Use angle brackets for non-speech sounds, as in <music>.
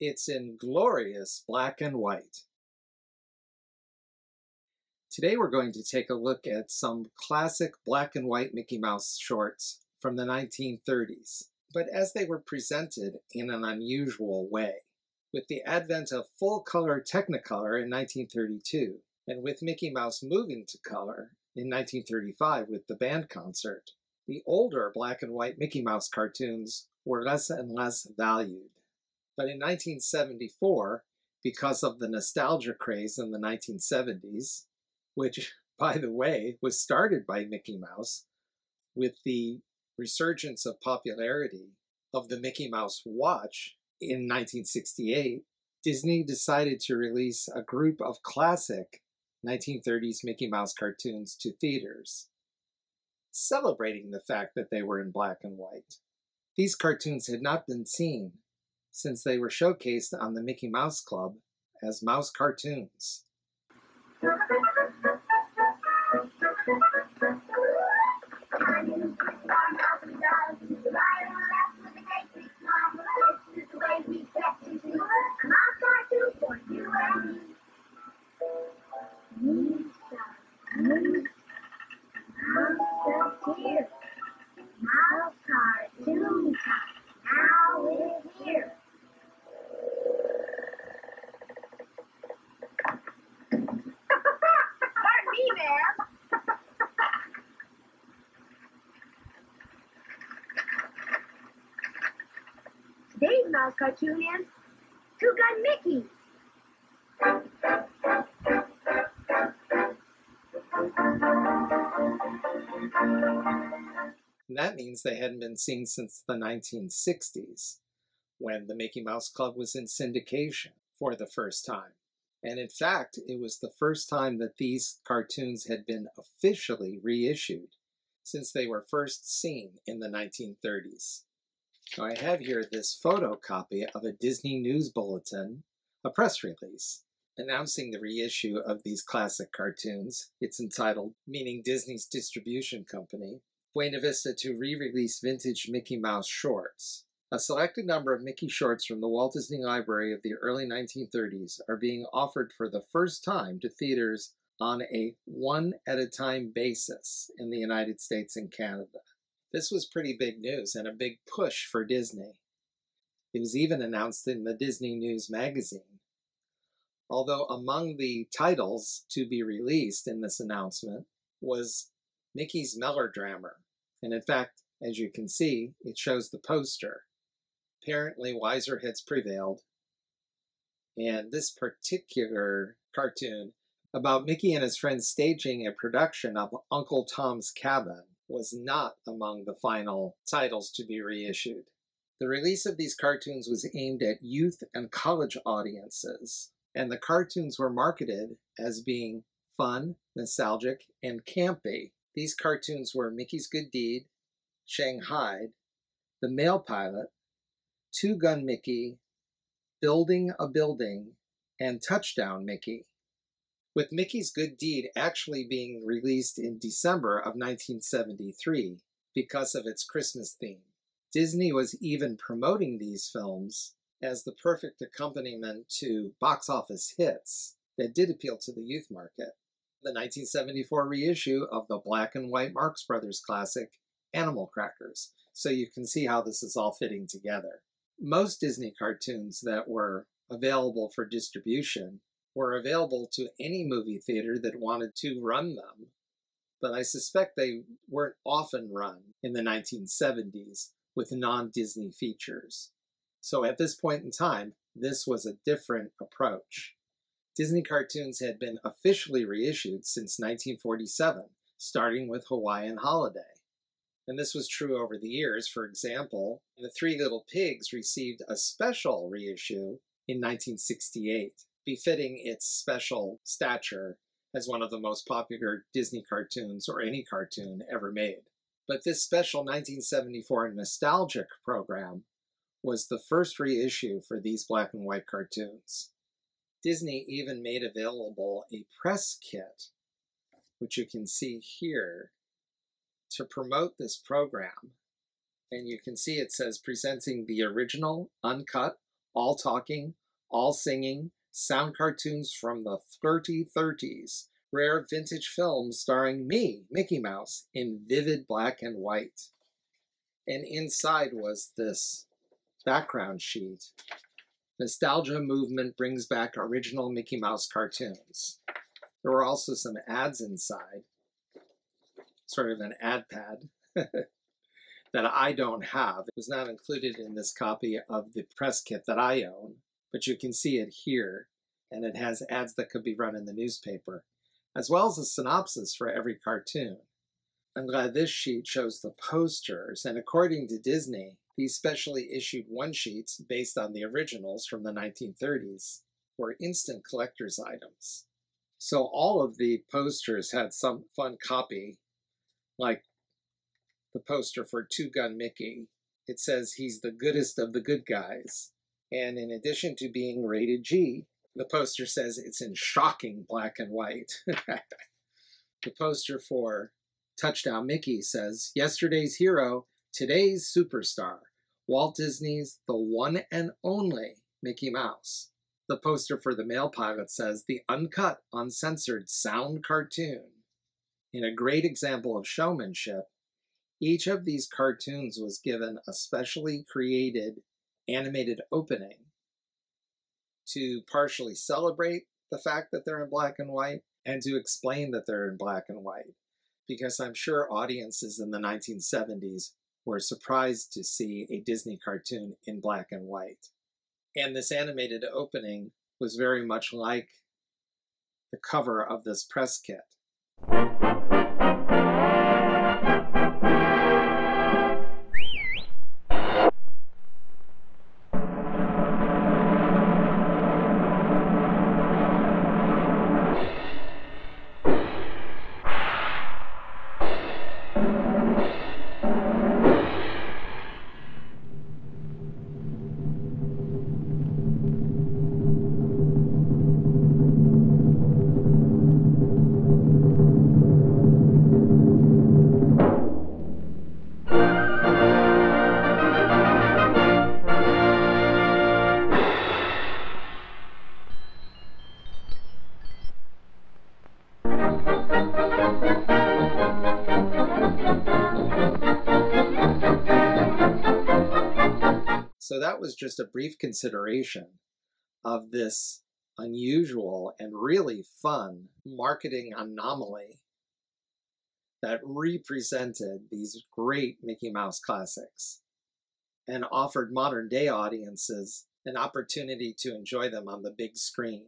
It's in glorious black and white. Today we're going to take a look at some classic black and white Mickey Mouse shorts from the 1930s, but as they were presented in an unusual way. With the advent of full-color Technicolor in 1932, and with Mickey Mouse moving to color in 1935 with the band concert, the older black and white Mickey Mouse cartoons were less and less valued. But in 1974, because of the nostalgia craze in the 1970s, which, <laughs> by the way, was started by Mickey Mouse, with the resurgence of popularity of the Mickey Mouse watch in 1968, Disney decided to release a group of classic 1930s Mickey Mouse cartoons to theaters, celebrating the fact that they were in black and white. These cartoons had not been seen since they were showcased on the Mickey Mouse Club as mouse cartoons. Today's mouse cartoon Two Gun Mickey. That means they hadn't been seen since the 1960s, when the Mickey Mouse Club was in syndication for the first time. And in fact, it was the first time that these cartoons had been officially reissued since they were first seen in the 1930s. Now I have here this photocopy of a Disney News Bulletin, a press release, announcing the reissue of these classic cartoons. It's entitled, meaning Disney's distribution company, Buena Vista to re-release vintage Mickey Mouse shorts. A selected number of Mickey shorts from the Walt Disney Library of the early 1930s are being offered for the first time to theaters on a one-at-a-time basis in the United States and Canada. This was pretty big news and a big push for Disney. It was even announced in the Disney News magazine. Although among the titles to be released in this announcement was Mickey's Melodrama. And in fact, as you can see, it shows the poster. Apparently, wiser heads prevailed. And this particular cartoon about Mickey and his friends staging a production of Uncle Tom's Cabin was not among the final titles to be reissued. The release of these cartoons was aimed at youth and college audiences, and the cartoons were marketed as being fun, nostalgic, and campy. These cartoons were Mickey's Good Deed, Shanghaied, The Mail Pilot, Two Gun Mickey, Building a Building, and Touchdown Mickey with Mickey's Good Deed actually being released in December of 1973 because of its Christmas theme. Disney was even promoting these films as the perfect accompaniment to box office hits that did appeal to the youth market. The 1974 reissue of the black and white Marx Brothers classic, Animal Crackers. So you can see how this is all fitting together. Most Disney cartoons that were available for distribution were available to any movie theater that wanted to run them, but I suspect they weren't often run in the 1970s with non Disney features. So at this point in time, this was a different approach. Disney cartoons had been officially reissued since 1947, starting with Hawaiian Holiday. And this was true over the years. For example, The Three Little Pigs received a special reissue in 1968 befitting its special stature as one of the most popular Disney cartoons or any cartoon ever made. But this special 1974 nostalgic program was the first reissue for these black and white cartoons. Disney even made available a press kit, which you can see here, to promote this program. And you can see it says presenting the original, uncut, all talking, all singing, sound cartoons from the flirty 30s, rare vintage films starring me, Mickey Mouse, in vivid black and white. And inside was this background sheet. Nostalgia movement brings back original Mickey Mouse cartoons. There were also some ads inside, sort of an ad pad <laughs> that I don't have. It was not included in this copy of the press kit that I own, but you can see it here, and it has ads that could be run in the newspaper, as well as a synopsis for every cartoon. I'm glad this sheet shows the posters, and according to Disney, these specially issued one sheets based on the originals from the 1930s were instant collector's items. So all of the posters had some fun copy, like the poster for Two Gun Mickey. It says he's the goodest of the good guys. And in addition to being rated G, the poster says it's in shocking black and white. <laughs> the poster for Touchdown Mickey says, Yesterday's hero, today's superstar, Walt Disney's the one and only Mickey Mouse. The poster for the mail pilot says the uncut, uncensored sound cartoon. In a great example of showmanship, each of these cartoons was given a specially created animated opening to partially celebrate the fact that they're in black and white and to explain that they're in black and white. Because I'm sure audiences in the 1970s were surprised to see a Disney cartoon in black and white. And this animated opening was very much like the cover of this press kit. So that was just a brief consideration of this unusual and really fun marketing anomaly that represented these great Mickey Mouse classics and offered modern day audiences an opportunity to enjoy them on the big screen.